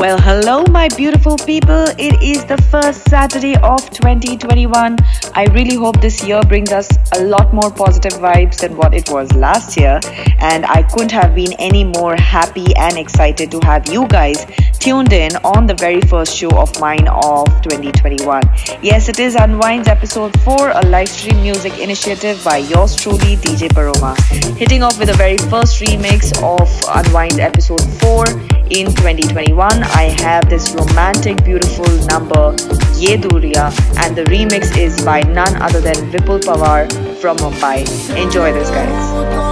Well, hello, my beautiful people. It is the first Saturday of 2021. I really hope this year brings us a lot more positive vibes than what it was last year. And I couldn't have been any more happy and excited to have you guys tuned in on the very first show of mine of 2021. Yes, it is Unwinds episode 4, a live stream music initiative by yours truly, DJ Paroma. Hitting off with the very first remix of Unwinds episode 4 in 2021. I have this romantic, beautiful number, Ye Duriya, and the remix is by none other than Vipul Pawar from Mumbai. Enjoy this, guys.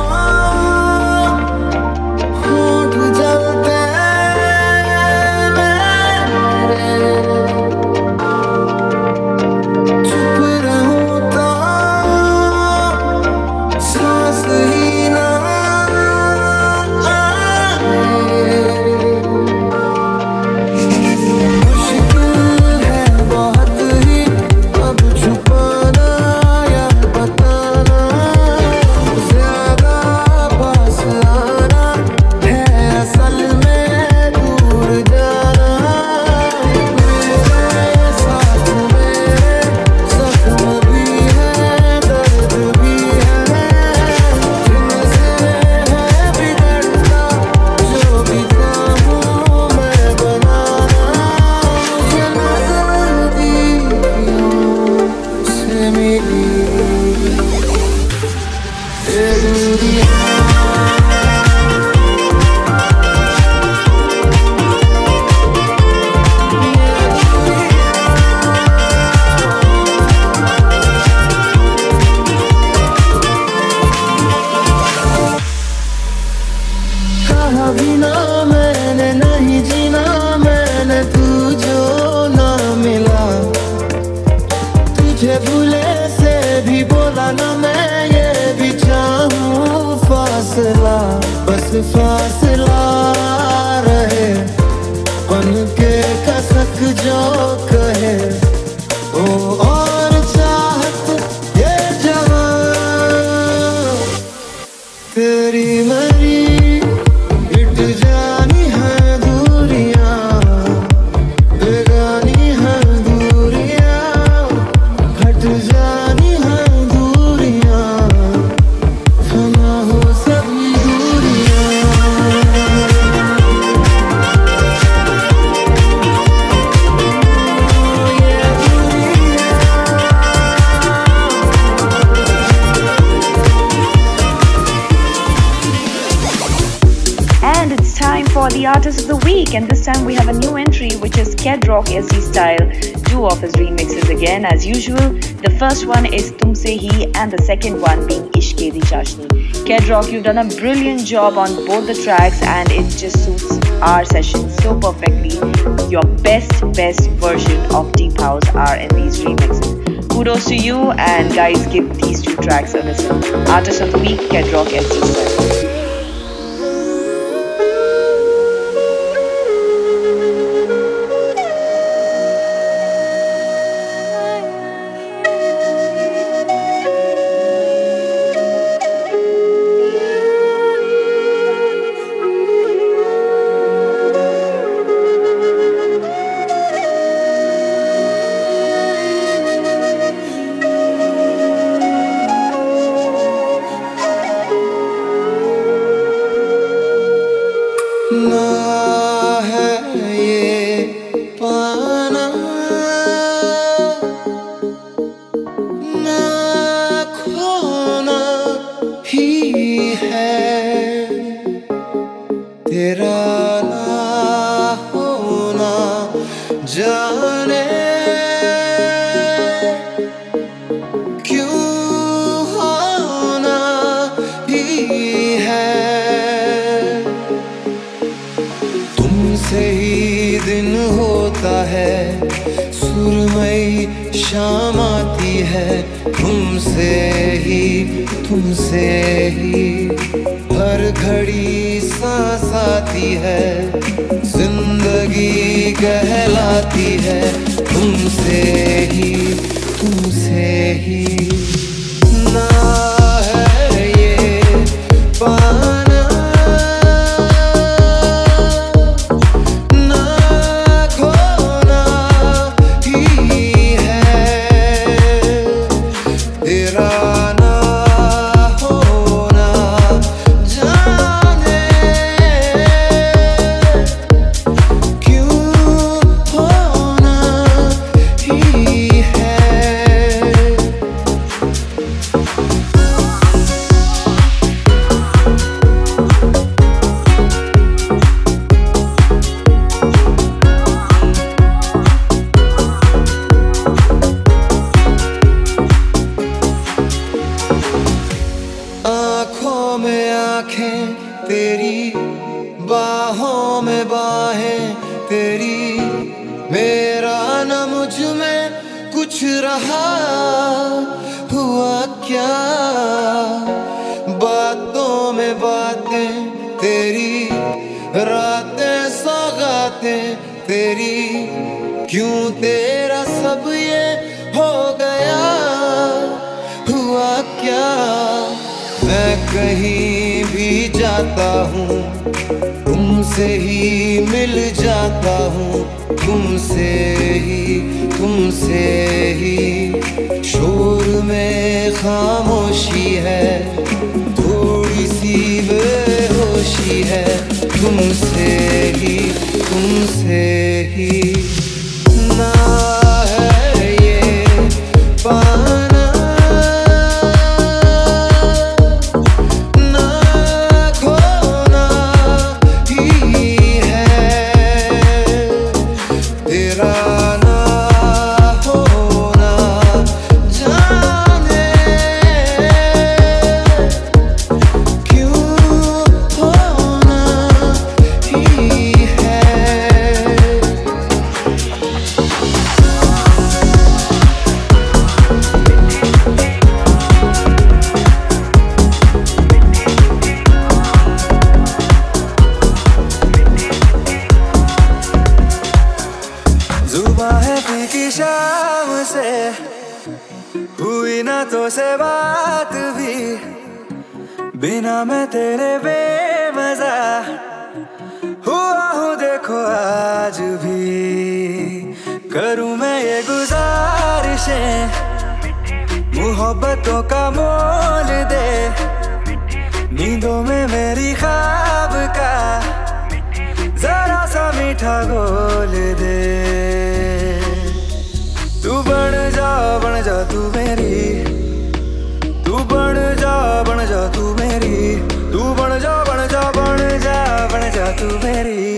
we have a new entry which is Kedrock SC Style, two of his remixes again as usual. The first one is Tumse Hi, and the second one being Ishke Di Chashni. Kedrock, you've done a brilliant job on both the tracks and it just suits our session so perfectly. Your best, best version of Deep House are in these remixes kudos to you and guys give these two tracks a listen. Artist of the week, Kedrock SC Style. होता है। सुरमई शाम आती है। तुमसे ही तुमसे ही हर घड़ी सांस आती है। ज़िंदगी कहलाती है। तुमसे ही तुमसे ही तुमसे ही मिल जाता हूँ। तुमसे ही तुमसे ही। शोर में खामोशी हुई ना तो से बात भी, बिना मैं तेरे बेमजा, हुआ हूँ देखो आज भी। करूँ मैं ये गुजारिशें, मोहब्बतों का मोल दे। नींदों में मेरी ख्वाब का, जरा सा मीठा गोल दे। तू बन जा बन जा, तू मेरी tu verí.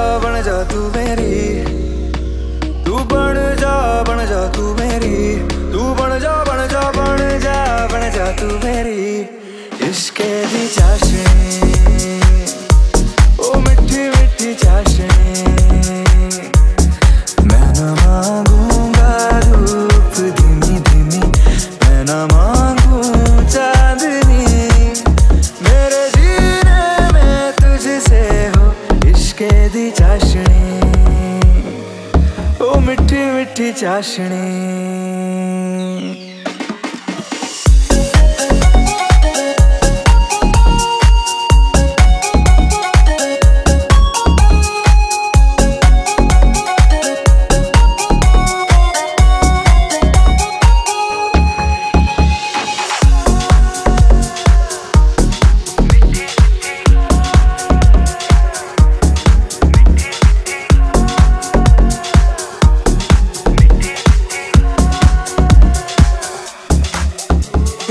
बन जा तू मेरी। तू बन जा बन जा तू मेरी। तू बन जा बन जा बन जा बन जा तू मेरी। इश्क भी चाशनी।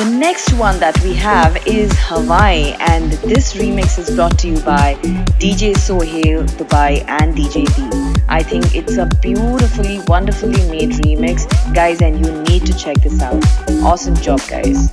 Next one that we have is Hawaii, and this remix is brought to you by DJ Sohail Dubai and DJ B. I think it's a beautifully, wonderfully made remix, guys, and you need to check this out. Awesome job, guys.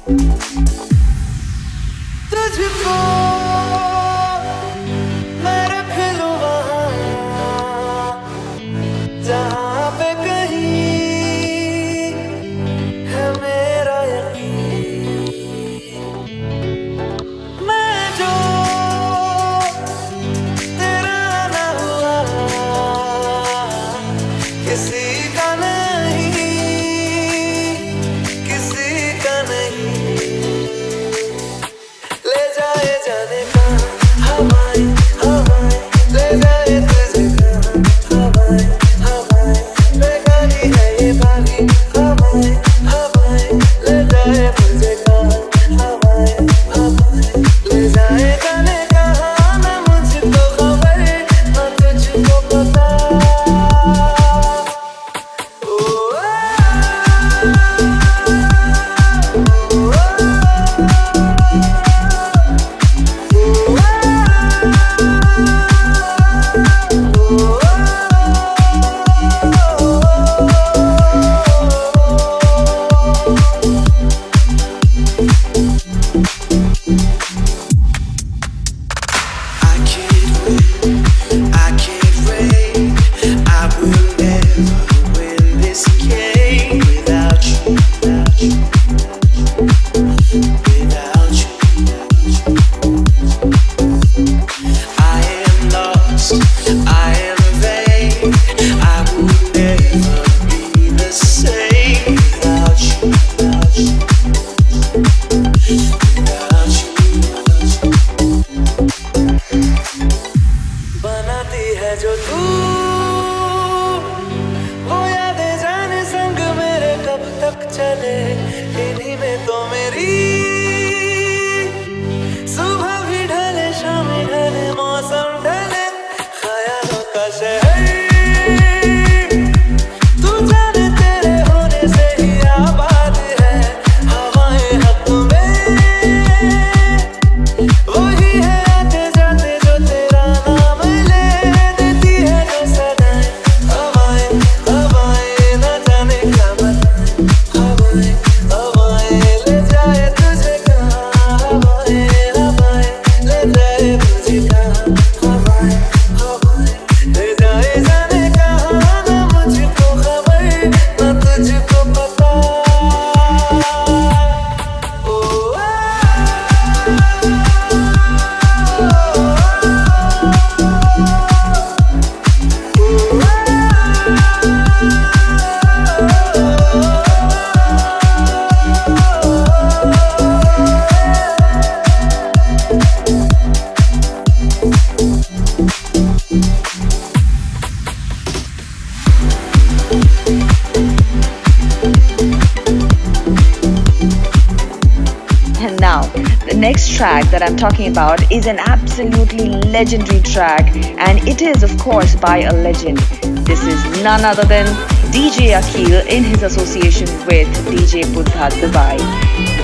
That I'm talking about is an absolutely legendary track, and it is, of course, by a legend. This is none other than DJ Aqeel in his association with DJ Buddha Dubai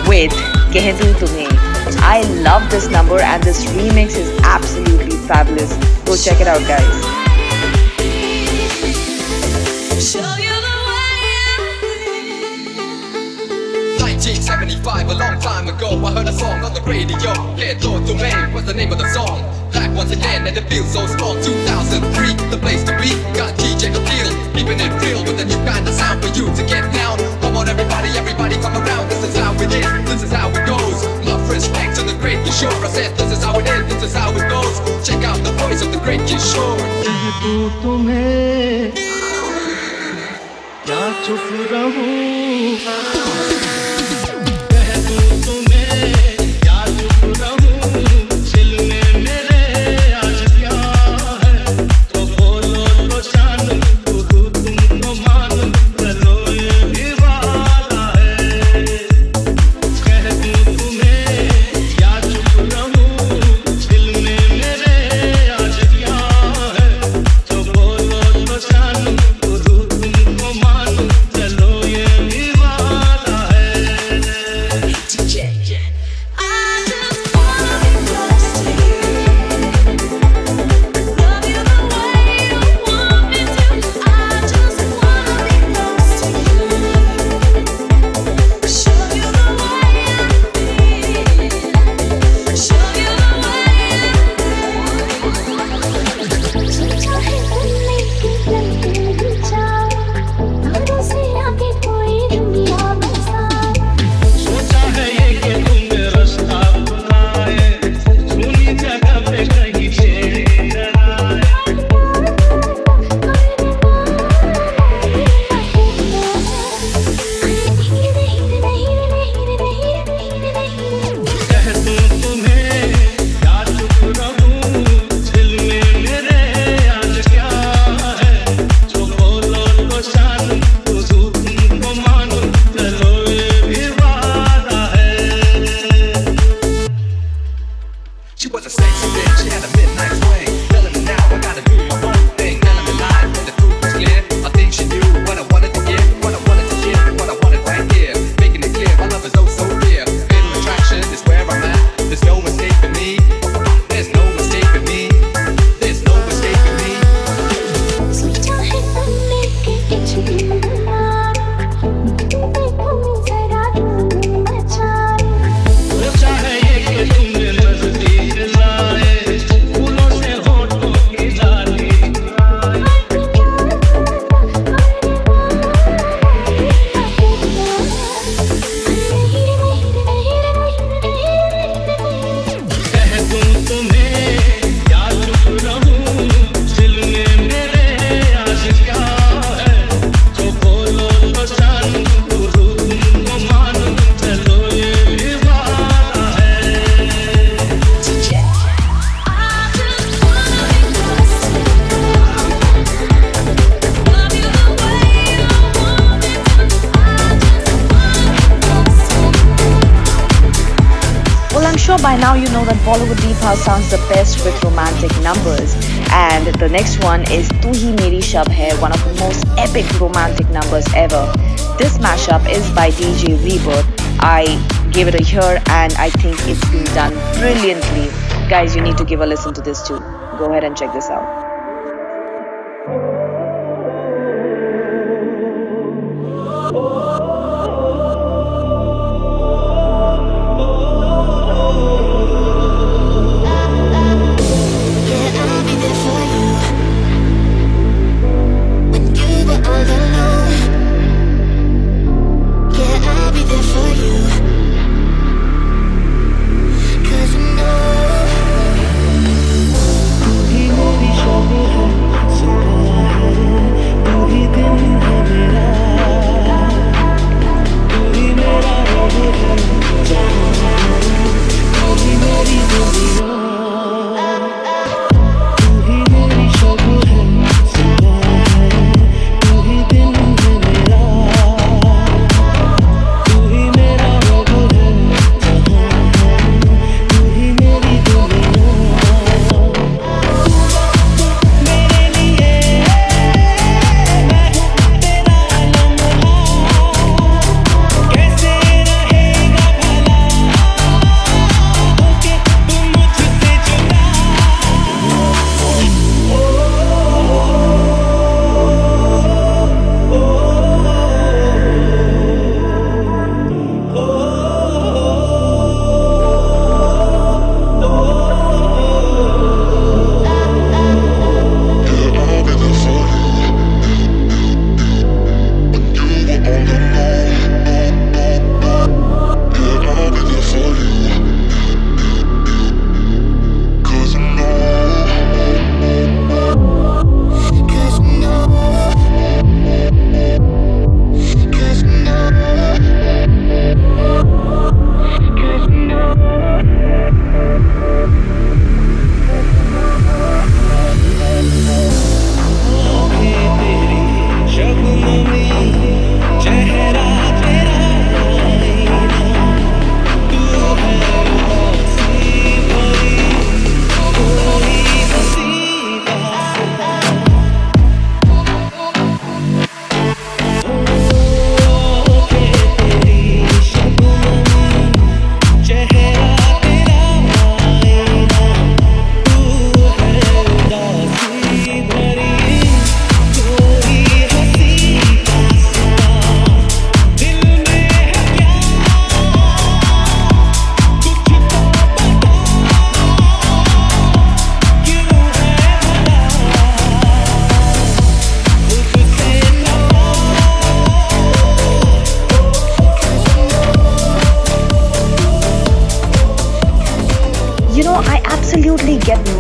with Kehdu Tumhe. I love this number, and this remix is absolutely fabulous. Go check it out, guys. 75, a long time ago. I heard a song on the radio. Pedro Domain was the name of the song. Back once again and it feels so strong 2003, the place to be. Got DJ Aqeel, keeping it real With a new kind of sound for you to get down Come on everybody, everybody come around. This is how it is, this is how it goes. Love, respect to the great Kishore I said this is how it is, this is how it goes. Check out the voice of the great Kishore तुम्हें क्या sure by now you know that Bollywood Deep House sounds the best with romantic numbers. And the next one is Tu Hi Meri Shab Hai, one of the most epic romantic numbers ever. This mashup is by DJ Rebirth. I gave it a hear and I think it's been done brilliantly. Guys, you need to give a listen to this too. Go ahead and check this out.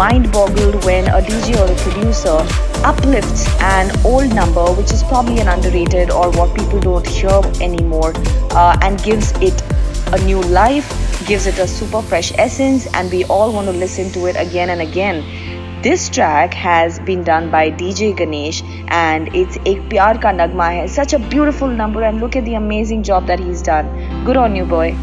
Mind boggled when a DJ or a producer uplifts an old number, which is probably an underrated or what people don't hear anymore, uh, and gives it a new life, gives it a super fresh essence, and we all want to listen to it again and again. This track has been done by DJ Ganesh and it's Ek Pyar Ka Nagma hai. Such a beautiful number and look at the amazing job that he's done. Good on you, boy.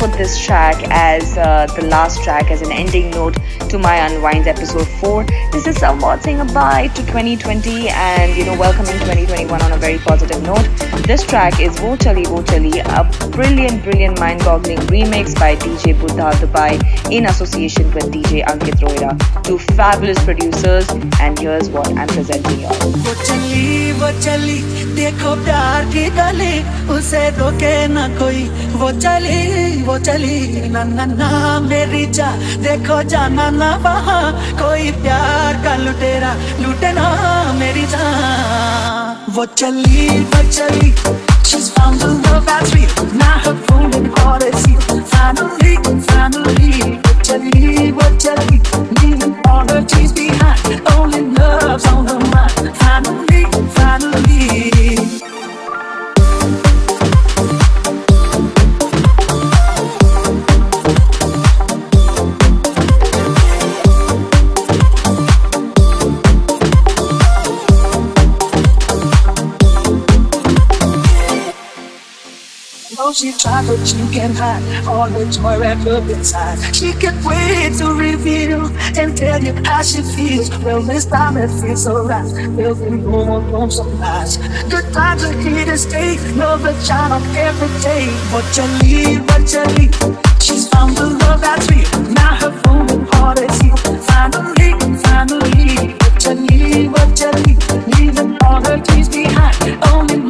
Put this track as uh, the last track as an ending note to my Unwinds episode 4. This is somewhat saying goodbye to 2020 and you know welcoming 2021 on a very positive note. This track is Wo Chali a brilliant, brilliant, mind-boggling remix by DJ Buddha Dubai in association with DJ Ankit Roira. Two fabulous producers and here's what I'm presenting y'all. वो चली ना ना मेरी जा देखो जाना ना वहाँ कोई प्यार का लुटेरा लुटे ना मेरी जान वो चली वो चली She's found the love that's real Now her phone and heart is healed Finally, finally वो चली वो चली Leaving all her dreams behind Only love's on her mind Finally, finally she tried, but she can't hide all the joy wrapped up inside. She can't wait to reveal and tell you how she feels. Well, this time it feels so right. Well, we go on home some nights. Good times are here to stay. Love the shine on every day. What you leave, what you leave. She's found the love that's real. Now her and heart is healed. Finally, finally. What you leave, what you leave. Leaving all her dreams behind. Only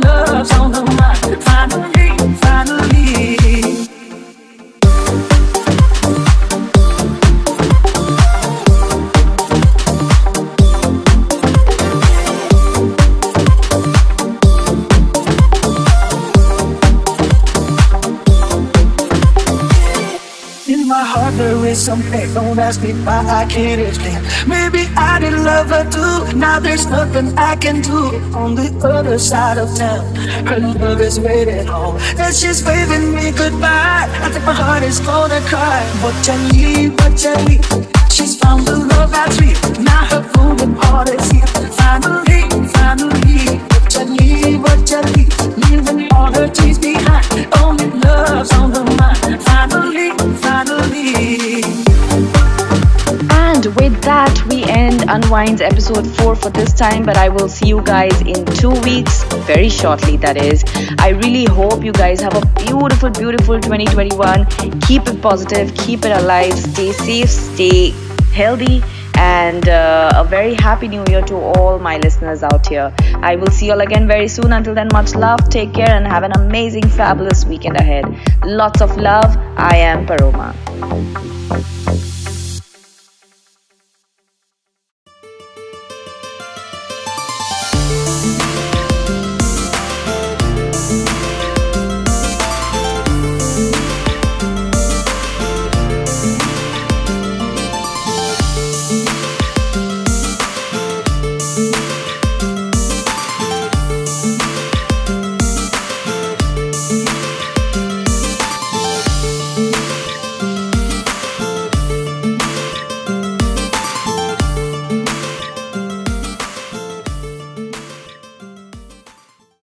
some pain. Don't ask me why I can't explain. Maybe I did love her too. Now there's nothing I can do. On the other side of town, her love is waiting home, and she's waving me goodbye. I think my heart is gonna cry. Leave, what you leave. She's found the love that's real. Now her and heart is here. Finally, finally. Leave, what you leave. Leaving all her dreams behind. Only love's on the with that, we end Unwinds episode 4 for this time. But I will see you guys in two weeks, very shortly, that is. I really hope you guys have a beautiful, beautiful 2021. Keep it positive, keep it alive, stay safe, stay healthy. And uh, a very happy new year to all my listeners out here. I will see you all again very soon. Until then, much love, take care, and have an amazing, fabulous weekend ahead. Lots of love. I am Paroma.